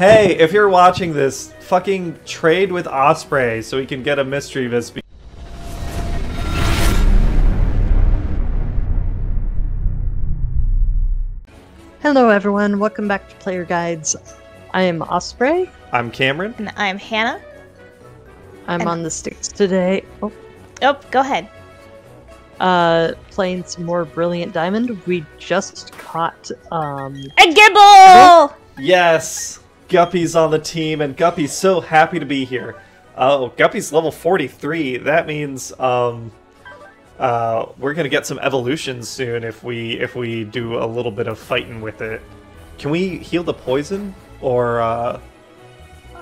Hey, if you're watching this, fucking trade with Osprey so we can get a Misdreavus. Hello, everyone. Welcome back to Player Guides. I am Osprey. I'm Cameron. And I'm Hannah. I'm And- on the sticks today. Oh, Oh, go ahead. uh, playing some more Brilliant Diamond. We just caught um, A Gibble! Yes, Guppy's on the team, and Guppy's so happy to be here. Oh, Guppy's level 43. That means um, uh, we're gonna get some evolutions soon if we if we do a little bit of fighting with it. Can we heal the poison or? Uh...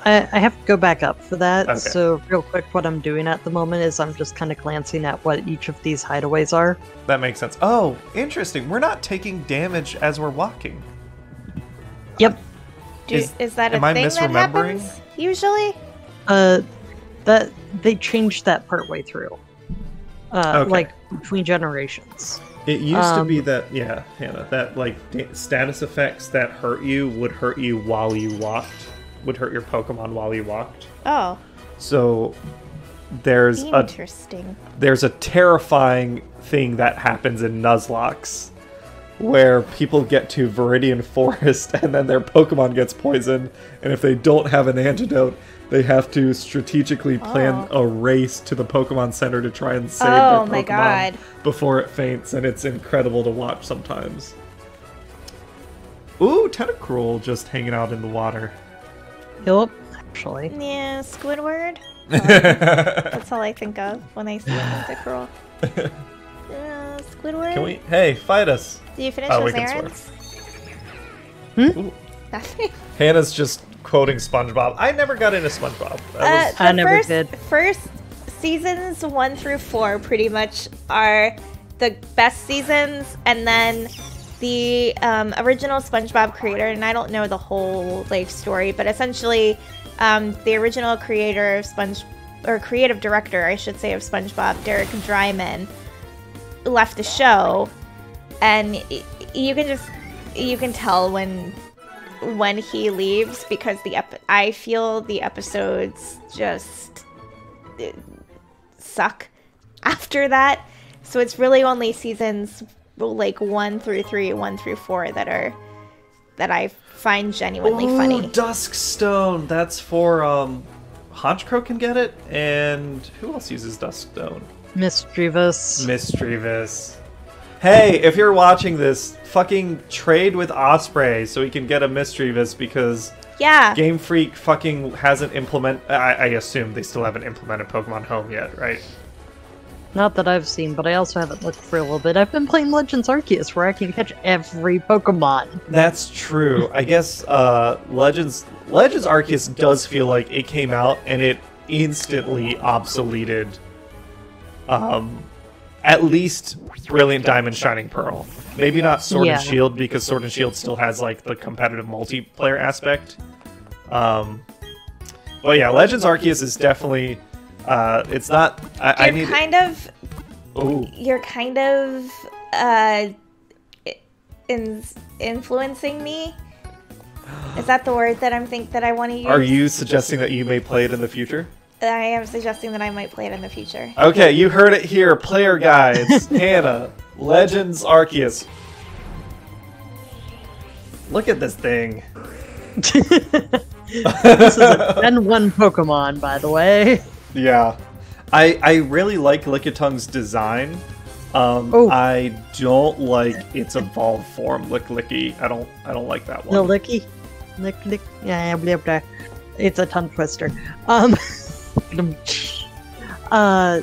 I, I have to go back up for that. Okay. So, real quick, what I'm doing at the moment is I'm just kind of glancing at what each of these hideaways are. That makes sense. Oh, interesting. We're not taking damage as we're walking. Yep. Do, Is- is, that am a I thing that misremembering? happens usually? Uh, that they changed that part way through. Uh, Okay. like between generations. It used to be Um, that, yeah, Hannah, that like da- status effects that hurt you would hurt you while you walked, would hurt your Pokemon while you walked. Oh, So there's a interesting. there's a terrifying thing that happens in Nuzlocke where people get to Viridian Forest and then their Pokemon gets poisoned, and if they don't have an antidote, they have to strategically plan Oh. a race to the Pokemon Center to try and save Oh their my Pokemon God. before it faints, and it's incredible to watch sometimes. Ooh, Tentacruel just hanging out in the water. Yep, actually. Yeah, Squidward. That's all I think of when I see Tentacruel. Squidward? Can we? Hey, fight us! Do you finish Oh, we those errands? Ooh. Nothing. Hannah's just quoting SpongeBob. I never got into SpongeBob. Uh, was, the I never first, did. First seasons one through four pretty much are the best seasons, and then the um, original SpongeBob creator, and I don't know the whole life story, but essentially, um, the original creator of Sponge or creative director, I should say, of SpongeBob, Derek Drymon, left the show, and you can just you can tell when when he leaves because the ep- I feel the episodes just uh, suck after that. So it's really only seasons like 1 through 3, 1 through 4 that are that I find genuinely Ooh, funny. Dusk Stone. That's for um, Honchkrow can get it, and who else uses Dusk Stone? Misdreavus. Misdreavus. Hey, if you're watching this, fucking trade with Osprey so we can get a Misdreavus because Yeah. Game Freak fucking hasn't implement. I, I assume they still haven't implemented Pokemon Home yet, right? Not that I've seen, but I also haven't looked for a little bit. I've been playing Legends Arceus, where I can catch every Pokemon. That's true. I guess uh, Legends Legends Arceus does feel like it came out and it instantly obsoleted um at least Brilliant Diamond Shining Pearl. Maybe not Sword Yeah. and Shield because Sword and Shield still has like the competitive multiplayer aspect. Um but yeah, Legends Arceus is definitely uh it's not I, I you're need kind of Ooh. you're kind of uh in, influencing me. Is that the word that I'm think that I want to use? Are you suggesting that you may play it in the future? I am suggesting that I might play it in the future. Okay, you heard it here. Player guides, Hannah, Legends Arceus. Look at this thing. this is a Gen 1 Pokemon, by the way. Yeah, I I really like Lickitung's design. Um, Oh. I don't like its evolved form, Lickilicky. I don't I don't like that The one. licky. Lick, lick. Yeah, blah, blah. It's a tongue twister. Um, uh,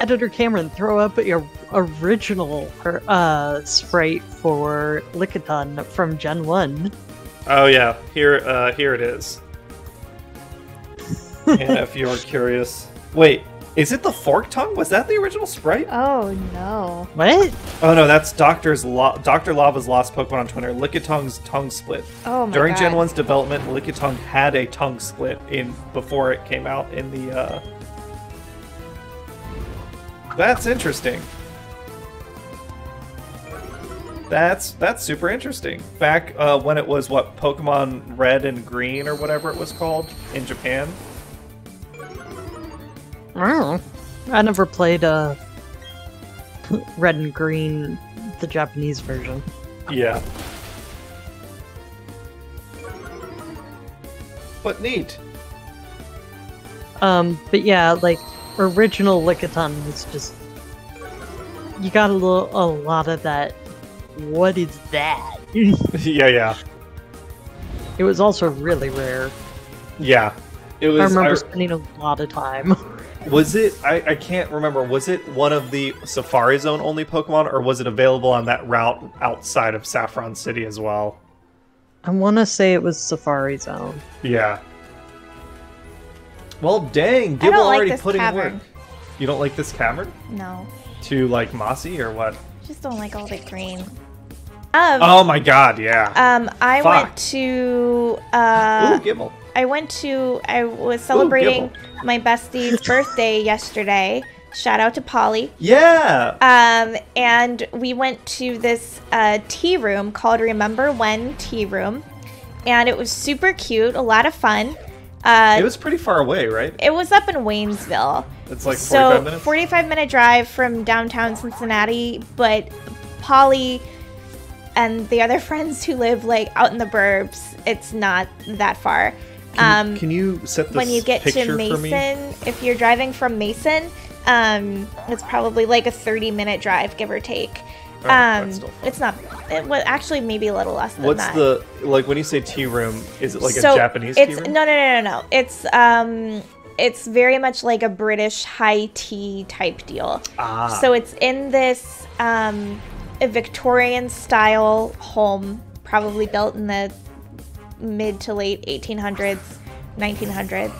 Editor Cameron, throw up your original uh, sprite for Lickitung from Gen 1. Oh yeah, here uh, here it is. Hannah, if you're curious, wait, is it the Fork Tongue? Was that the original sprite? Oh no. What? Oh no, that's Doctor's Lo- Doctor Lava's lost Pokemon on Twitter. Lickitung's tongue split. Oh my During god. Gen 1's development, Lickitung had a tongue split in before it came out in the uh That's interesting. That's that's super interesting. Back uh, when it was what Pokemon Red and Green or whatever it was called in Japan. I don't know. I never played uh, Red and Green, the Japanese version. Yeah. But neat. Um, but yeah, like original Lickitung was just you got a little a lot of that. What is that? yeah, yeah, it was also really rare. yeah. It was. I remember I- spending a lot of time. was it? I, I can't remember. Was it one of the Safari Zone only Pokemon, or was it available on that route outside of Saffron City as well? I want to say it was Safari Zone. Yeah. Well, dang, I Gibble don't like already this put in cavern. work. You don't like this cavern? No, Too like mossy or what? just don't like all the green. Um, Oh my god, yeah. um, I fuck. went to uh, Ooh, Gibble. I went to I was celebrating Gibble. my bestie's birthday yesterday. Shout out to Polly. Yeah. Um, and we went to this uh, tea room called Remember When Tea Room, and it was super cute, a lot of fun. Uh, it was pretty far away, right? it was up in Waynesville. It's like 45 so minutes. 45 minute drive from downtown Cincinnati, but Polly and the other friends who live like out in the burbs, it's not that far. Can, um, can you set this when you get picture to for me? Mason, if you're driving from Mason, um, it's probably like a 30 minute drive, give or take. Um, it's not. It was actually maybe a little less than What's that. the like when you say tea room? Is it like so a Japanese it's tea room? no no no no no. It's um it's very much like a British high tea type deal. Ah. So it's in this um a Victorian style home, probably built in the mid to late 1800s, 1900s.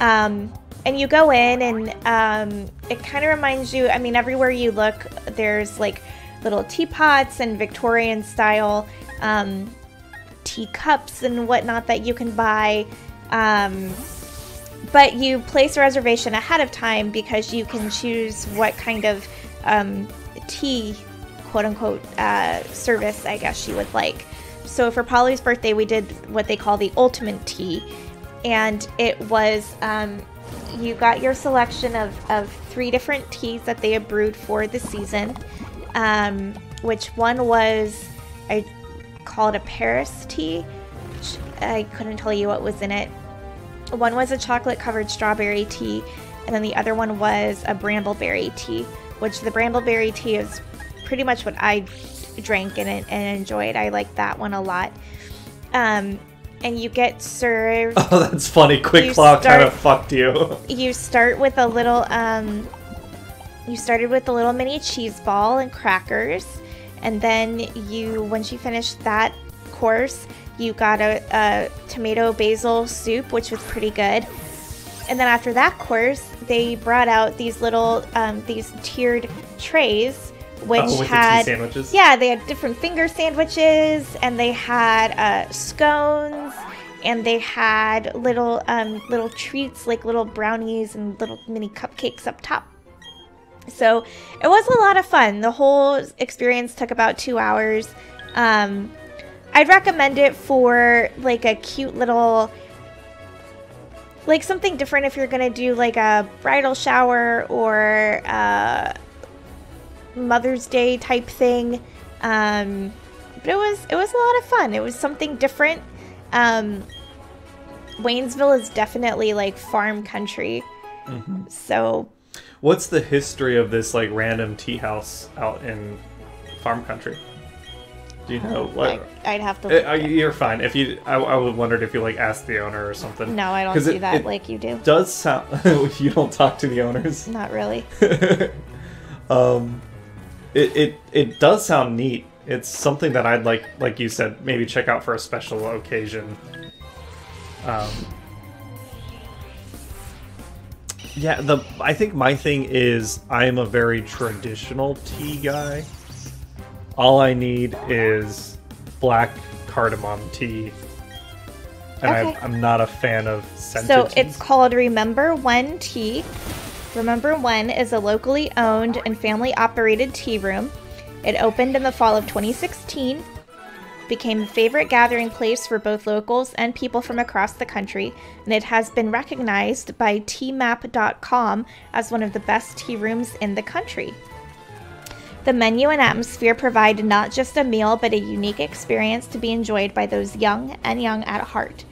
Um, and you go in, and um, it kind of reminds you. I mean, everywhere you look, there's like little teapots and Victorian style um, teacups and whatnot that you can buy. Um, but you place a reservation ahead of time because you can choose what kind of um, tea, quote unquote, uh, service I guess you would like. So for Polly's birthday, we did what they call the ultimate tea, and it was um, you got your selection of, of three different teas that they had brewed for the season. Um, which one was I called a Paris tea. I couldn't tell you what was in it. One was a chocolate covered strawberry tea, and then the other one was a brambleberry tea, which the brambleberry tea is pretty much what I drank and, and enjoyed. I like that one a lot. Um, and you get served. Oh, that's funny. Quick Claw kind of fucked you. You start with a little. Um, you started with a little mini cheese ball and crackers, and then you, once you finished that course, you got a, a tomato basil soup, which was pretty good. And then after that course, they brought out these little, um, these tiered trays, which oh, had sandwiches. yeah, they had different finger sandwiches, and they had uh, scones, and they had little um, little treats like little brownies and little mini cupcakes up top. So it was a lot of fun. The whole experience took about two hours. Um, I'd recommend it for like a cute little, like something different if you're gonna do like a bridal shower or. Uh, Mother's Day type thing. Um, but it was it was a lot of fun. It was something different. Um, Waynesville is definitely like farm country, Mm-hmm. so What's the history of this like random tea house out in farm country? Do you know I, what? I'd have to. Uh, it. you're fine. If you, I, I would wondered if you like asked the owner or something. No, I don't do it- that it like you do. Does sound you don't talk to the owners. Not really. um, it, it it does sound neat. It's something that I'd like, like you said, maybe check out for a special occasion. Um, yeah, the I think my thing is I am a very traditional tea guy. All I need is black cardamom tea, and Okay. I, I'm not a fan of scented So it's called Remember When Tea. Remember When is a locally owned and family operated tea room. It opened in the fall of 2016, became a favorite gathering place for both locals and people from across the country, and it has been recognized by tmap.com as one of the best tea rooms in the country. The menu and atmosphere provide not just a meal, but a unique experience to be enjoyed by those young and young at heart.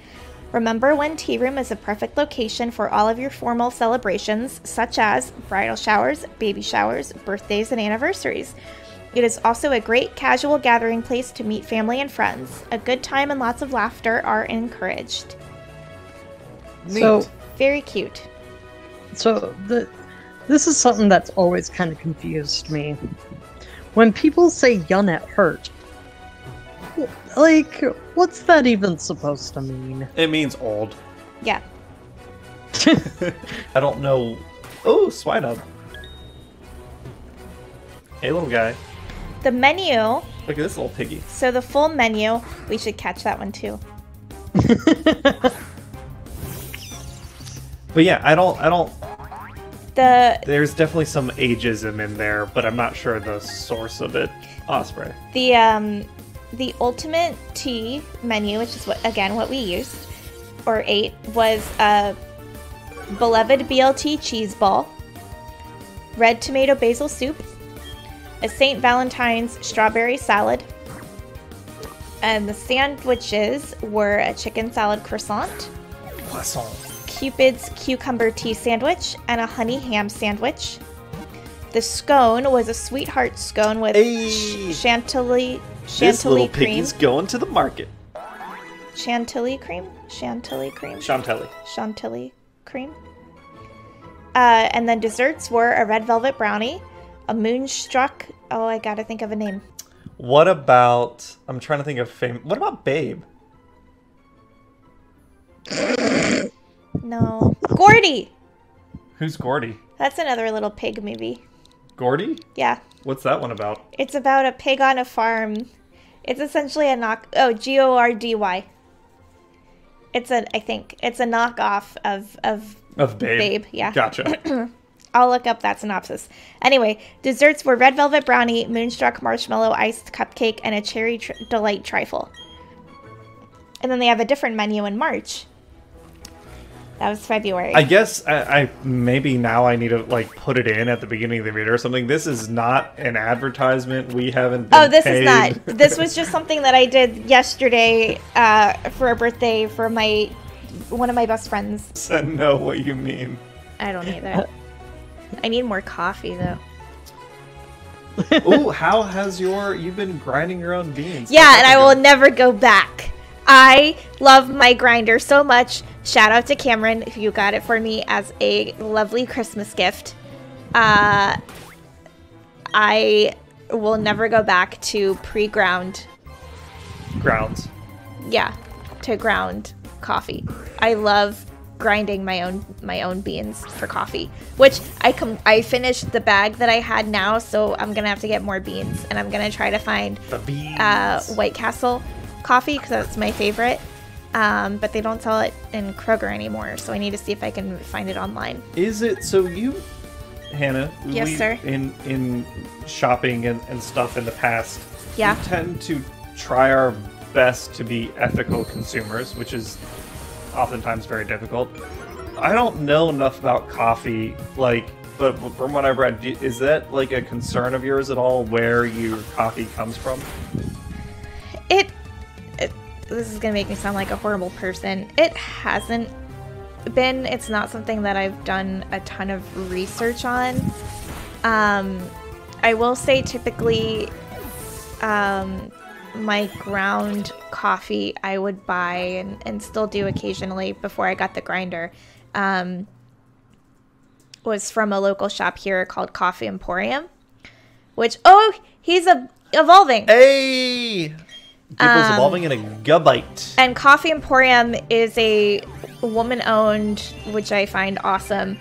Remember when Tea Room is a perfect location for all of your formal celebrations, such as bridal showers, baby showers, birthdays, and anniversaries. It is also a great casual gathering place to meet family and friends. A good time and lots of laughter are encouraged. So, Very cute. so the this is something that's always kind of confused me. When people say "young at heart," wh- like, what's that even supposed to mean? It means old. Yeah. I don't know. Oh, Swinub. Hey, little guy. The menu, Look at this little piggy. so the full menu, we should catch that one too. But yeah, I don't. I don't. The There's definitely some ageism in there, but I'm not sure the source of it. Osprey. the um the ultimate tea menu, which is what again what we used or ate, was a beloved BLT cheese ball, red tomato basil soup, a St. Valentine's strawberry salad, and the sandwiches were a chicken salad croissant, Poisson. Cupid's cucumber tea sandwich, and a honey ham sandwich. The scone was a sweetheart scone with Hey. ch- chantilly This chantilly little cream. piggy's going to the market. Chantilly cream? Chantilly cream? Chantilly. Chantilly cream. Uh, and then desserts were a red velvet brownie, a moonstruck. Oh, I gotta think of a name. What about? I'm trying to think of fame. What about Babe? No. Gordy! Who's Gordy? That's another little pig movie. Gordy? Yeah. What's that one about? It's about a pig on a farm. It's essentially a knock. Oh, G O R D Y. It's a, I think, it's a knockoff of, of Of Babe. Babe, yeah. Gotcha. I'll look up that synopsis. Anyway, desserts were red velvet brownie, moonstruck marshmallow iced cupcake, and a cherry tr- delight trifle. And then they have a different menu in March. That was February. I guess I, I maybe now I need to like put it in at the beginning of the video or something. This is not an advertisement. We haven't. Been oh, this paid. is not. This was just something that I did yesterday uh, for a birthday for my one of my best friends. I know what you mean. I don't either. I need more coffee though. Ooh, how has your you've been grinding your own beans? Yeah, and I will never go back. I love my grinder so much. Shout out to Cameron who got it for me as a lovely Christmas gift. Uh, I will never go back to pre-ground. grounds. Yeah, to ground coffee. I love grinding my own my own beans for coffee. Which I com- I finished the bag that I had now, so I'm gonna have to get more beans, and I'm gonna try to find The beans. uh, White Castle coffee because that's my favorite. Um, but they don't sell it in Kroger anymore, so I need to see if I can find it online. Is it so you, Hannah? Yes, we- sir. In in shopping and, and stuff in the past, Yeah. we tend to try our best to be ethical consumers, which is oftentimes very difficult. I don't know enough about coffee, like, but from what I've read, is that like a concern of yours at all? Where your coffee comes from? This is gonna make me sound like a horrible person. It hasn't been. It's not something that I've done a ton of research on. Um, I will say typically, um, my ground coffee I would buy and, and still do occasionally before I got the grinder. Um, was from a local shop here called Coffee Emporium, which oh he's a evolving. Hey, people's Um, evolving in a Gabite. And Coffee Emporium is a woman owned, which I find awesome,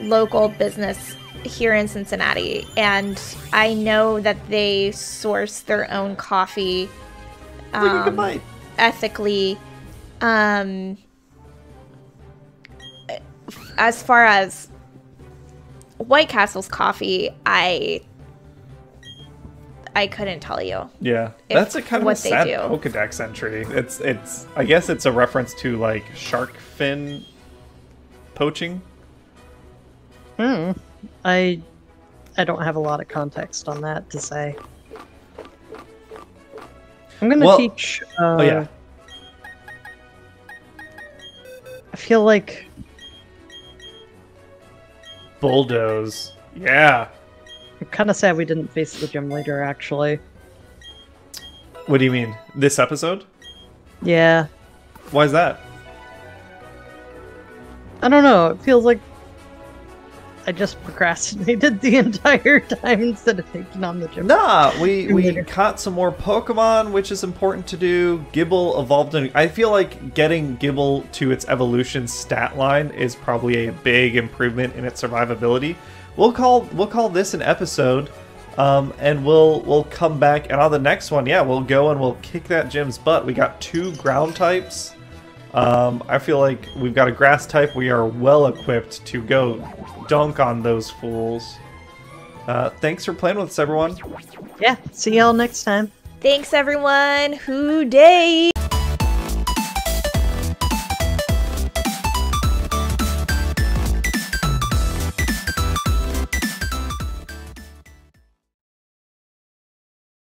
local business here in Cincinnati. And I know that they source their own coffee um, ethically. Um, as far as White Castle's coffee, I I couldn't tell you. Yeah, if- that's a kind of a what they sad do. Pokedex entry. It's it's. I guess it's a reference to like shark fin poaching. Hmm. I I don't have a lot of context on that to say. I'm gonna Well- teach. Uh, oh yeah, I feel like bulldoze. Yeah. I'm kind of sad we didn't face the gym leader. Actually, What do you mean? This episode? yeah. Why is that? I don't know. It feels like I just procrastinated the entire time instead of taking on the gym. Nah, we we Later. caught some more Pokemon, which is important to do. Gibble evolved in. I feel like getting Gibble to its evolution stat line is probably a big improvement in its survivability. We'll call we'll call this an episode, um, and we'll we'll come back and on the next one, yeah, we'll go and we'll kick that gym's butt. We got two ground types. Um, I feel like we've got a grass type. We are well equipped to go dunk on those fools. Uh, thanks for playing with us, everyone. Yeah. See y'all next time. Thanks everyone. Who day?